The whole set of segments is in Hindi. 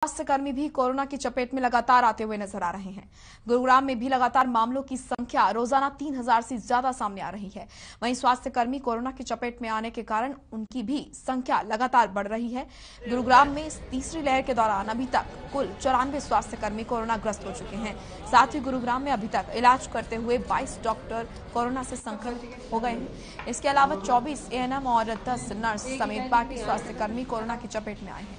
स्वास्थ्यकर्मी भी कोरोना की चपेट में लगातार आते हुए नज़र आ रहे हैं। गुरुग्राम में भी लगातार मामलों की संख्या रोज़ाना तीन हज़ार से ज़्यादा सामने आ रही है। वहीं स्वास्थ्यकर्मी कोरोना की चपेट में आने के कारण उनकी भी संख्या लगातार बढ़ रही है। गुरुग्राम में तीसरी लहर के दौरान अभी तक कुल चौरानवे स्वास्थ्यकर्मी कोरोना ग्रस्त हो चुके हैं। साथ ही गुरुग्राम में अभी तक इलाज करते हुए बाईस डॉक्टर कोरोना से संक्रमित हो गए हैं। इसके अलावा चौबीस एएनएम और दस नर्स समेत बाकी स्वास्थ्यकर्मी कोरोना की चपेट में आए हैं।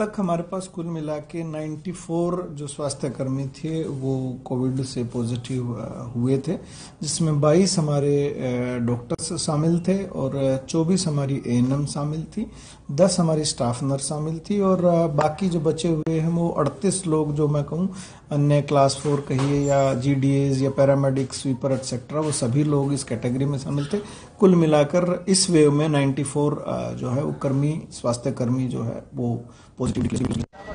तक हमारे पास कुल मिला के 94 जो स्वास्थ्यकर्मी थे, वो कोविड से पॉजिटिव हुए थे, जिसमें 22 हमारे डॉक्टर्स शामिल थे और 24 हमारी एएनएम शामिल थी 10 हमारी स्टाफ नर्स शामिल थी और बाकी जो बचे हुए हैं वो 38 लोग जो मैं कहूँ, अन्य क्लास फोर कहिए या जीडीएज या पैरामेडिक स्वीपर एक्सेट्रा वो सभी लोग इस कैटेगरी में शामिल थे। कुल मिलाकर इस वेव में 94 जो है वो कर्मी स्वास्थ्य कर्मी जो है वो पॉजिटिव